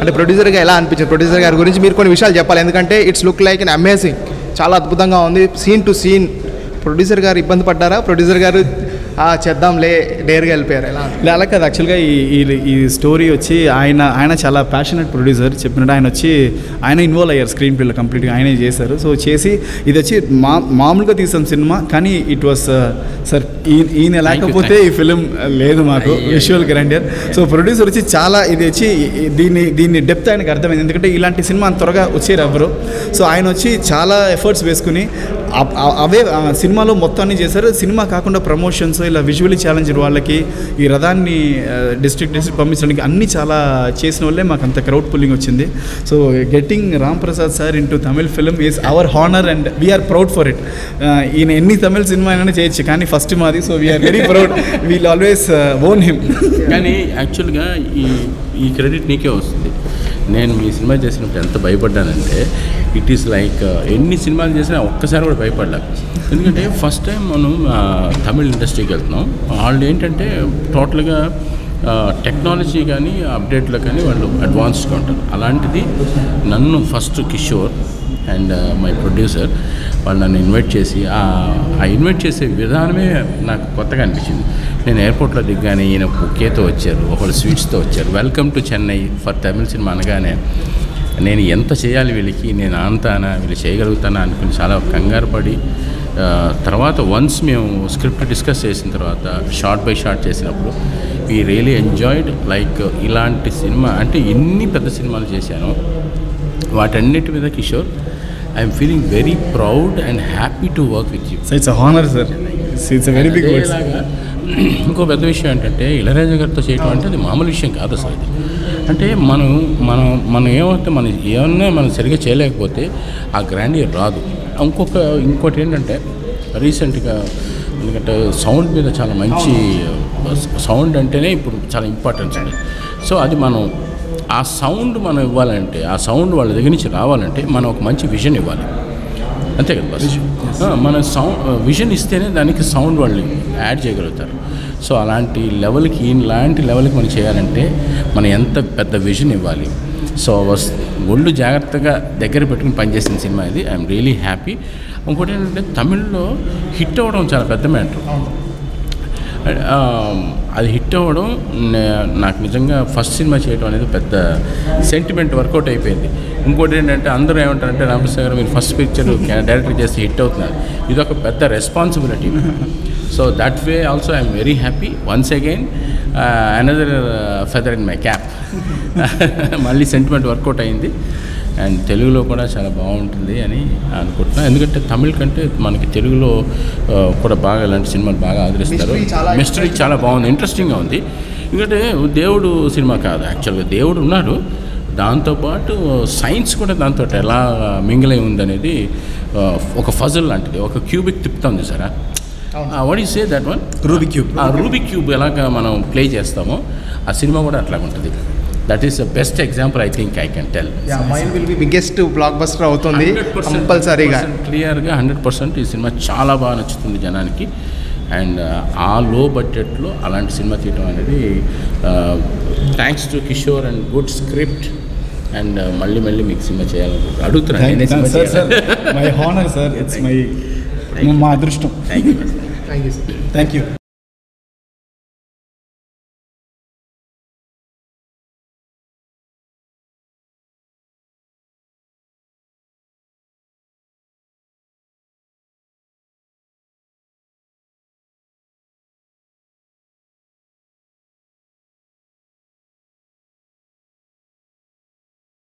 అంటే ప్రొడ్యూసర్గా ఎలా అనిపించింది? ప్రొడ్యూసర్ గారి గురించి మీరు కొన్ని విషయాలు చెప్పాలి. ఎందుకంటే it's look like an amazing చాలా అద్భుతంగా ఉంది. సీన్ టు సీన్ ప్రొడ్యూసర్ గారు ఇబ్బంది పడ్డారా? ప్రొడ్యూసర్ గారు చేద్దాంలే డేర్గా వెళ్ళిపోయారు. ఎలా? లే, అలా కాదు. యాక్చువల్గా ఈ ఈ స్టోరీ వచ్చి ఆయన ఆయన చాలా ప్యాషనెట్ ప్రొడ్యూసర్ చెప్పినట్టు ఆయన వచ్చి ఆయన ఇన్వాల్వ్ అయ్యారు స్క్రీన్ ప్లేలో కంప్లీట్గా ఆయనే చేశారు. సో చేసి ఇది వచ్చి మా మామూలుగా తీసాం సినిమా కానీ ఇట్ వాస్ సార్ ఈయన లేకపోతే ఈ ఫిలిం లేదు మాకు విజువల్ గ్రాండియర్ సో ప్రొడ్యూసర్ వచ్చి చాలా ఇది వచ్చి దీన్ని దీన్ని డెప్త్ ఆయనకు అర్థమైంది. ఎందుకంటే ఇలాంటి సినిమా అంత త్వరగా వచ్చారు ఎవరు. సో ఆయన వచ్చి చాలా ఎఫర్ట్స్ వేసుకుని అవే సినిమాలో మొత్తాన్ని చేశారు. సినిమా కాకుండా ప్రమోషన్స్ ఇలా విజువలీ ఛాలెంజ్ వాళ్ళకి ఈ రథాన్ని డిస్ట్రిక్ట్ డిస్ట్రిక్ట్ పంపించడానికి అన్ని చాలా చేసిన వల్లే మాకు అంత క్రౌడ్ పుల్లింగ్ వచ్చింది. So getting Ram Prasad sir into Tamil film is our honour and we are proud for it ఈయన ఎన్ని తమిళ్ సినిమా అయినా చేయొచ్చు కానీ ఫస్ట్ మాది. So we are very proud we'll always own him కానీ యాక్చువల్గా ఈ ఈ క్రెడిట్ నీకే వస్తుంది. నేను మీ సినిమా చేసినప్పుడు ఎంత భయపడ్డానంటే ఇట్ ఈస్ లైక్ ఎన్ని సినిమాలు చేసినా ఒక్కసారి కూడా భయపడ్డా ఎందుకంటే ఫస్ట్ టైం మనం తమిళ్ ఇండస్ట్రీకి వెళ్తున్నాం. వాళ్ళు ఏంటంటే టోటల్గా టెక్నాలజీ కానీ అప్డేట్లో కానీ వాళ్ళు అడ్వాన్స్డ్గా ఉంటారు. అలాంటిది నన్ను first Kishore and my producer వాళ్ళు నన్ను ఇన్వైట్ చేసి ఆ ఇన్వైట్ చేసే విధానమే నాకు కొత్తగా అనిపించింది. నేను ఎయిర్పోర్ట్లో దిగ్గానే ఈయన బుకేతో వచ్చారు ఒకళ్ళు స్వీట్స్తో వచ్చారు. Welcome to Chennai for Tamil cinema అనగానే నేను ఎంత చేయాలి వీళ్ళకి నేను అంతానా వీళ్ళు చేయగలుగుతానా అనుకుని చాలా కంగారు పడి తర్వాత వన్స్ మేము స్క్రిప్ట్ డిస్కస్ చేసిన తర్వాత షార్ట్ బై షార్ట్ చేసినప్పుడు ఈ రియలీ ఎంజాయిడ్ లైక్ ఇలాంటి సినిమా అంటే ఎన్ని పెద్ద సినిమాలు చేశాను. వాటన్నిటి మీద Kishore I'm feeling very proud and happy to work with you it's honour sir it's very big words ఇంకో పెద్ద విషయం ఏంటంటే ఇళరాజా గారితో చేయడం అంటే అది మామూలు విషయం కాదు అసలు అది అంటే మనం మనం మనం ఏమంటే మనం ఏమన్నా మనం సరిగ్గా చేయలేకపోతే ఆ గ్రాండియర్ రాదు. ఇంకొక ఇంకోటి ఏంటంటే రీసెంట్గా ఎందుకంటే సౌండ్ మీద చాలా మంచి సౌండ్ అంటేనే ఇప్పుడు చాలా ఇంపార్టెన్స్. ఉంది సో అది మనం ఆ సౌండ్ మనం ఇవ్వాలంటే ఆ సౌండ్ వాళ్ళ దగ్గర నుంచి రావాలంటే మనం ఒక మంచి విజన్ ఇవ్వాలి. అంతే కదా బస్? మన సౌండ్ విజన్ ఇస్తేనే దానికి సౌండ్ వాళ్ళు యాడ్ చేయగలుగుతారు. సో అలాంటి లెవెల్కి ఇలాంటి లెవెల్కి మనం చేయాలంటే మనం ఎంత పెద్ద విజన్ ఇవ్వాలి. సో వస్ ఒళ్ళు జాగ్రత్తగా దగ్గర పెట్టుకుని పనిచేసిన సినిమా ఇది. I'm really happy. ఇంకోటి ఏంటంటే తమిళ్ళో హిట్ అవ్వడం చాలా పెద్ద మ్యాటర్. Um, అది హిట్ అవ్వడం నాకు నిజంగా ఫస్ట్ సినిమా చేయడం అనేది పెద్ద సెంటిమెంట్ వర్కౌట్ అయిపోయింది. ఇంకోటి ఏంటంటే అందరూ ఏమంటారంటే రామకృష్ణ గారు మీరు ఫస్ట్ పిక్చర్ డైరెక్టర్ చేస్తే హిట్ అవుతున్నారు. ఇది ఒక పెద్ద responsibility so that way also I'm very happy once again another feather in my cap మళ్ళీ సెంటిమెంట్ వర్కౌట్ అయింది. అండ్ తెలుగులో కూడా చాలా బాగుంటుంది అని అనుకుంటున్నాను. ఎందుకంటే తమిళ్ కంటే మనకి తెలుగులో కూడా బాగా ఇలాంటి సినిమాలు బాగా ఆదరిస్తారు. మిస్టరీ చాలా బాగుంది. ఇంట్రెస్టింగ్గా ఉంది. ఎందుకంటే దేవుడు సినిమా కాదు. యాక్చువల్గా దేవుడు ఉన్నాడు దాంతోపాటు సైన్స్ కూడా దాంతో ఎలా మింగిలై ఉందనేది ఒక ఫజల్ లాంటిది. ఒక క్యూబిక్ తిప్పుతుంది సరే. What I say that one Rubik cube. ఆ రూబిక్ క్యూబ్ ఎలాగ మనం ప్లే చేస్తామో ఆ సినిమా కూడా అట్లా ఉంటుంది that is the best example I think I can tell mind will be biggest blockbuster అవుతుంది. కంపల్సరీగా. క్లియర్గా హండ్రెడ్ పర్సెంట్ ఈ సినిమా చాలా బాగా నచ్చుతుంది జనానికి. అండ్ ఆ లో బడ్జెట్లో అలాంటి సినిమా తీయడం అనేది thanks to Kishore and good script and మళ్ళీ మళ్ళీ మీకు సినిమా చేయాలనుకుంటున్నాను అడుగుతున్నాను. My honour sir it's my మా అదృష్టం. Thank you. Thank you thank you